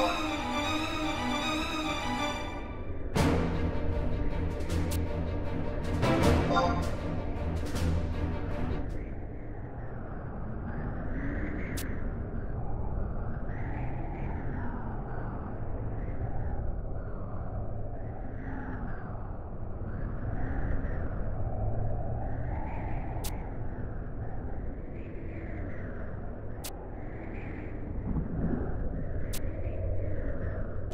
you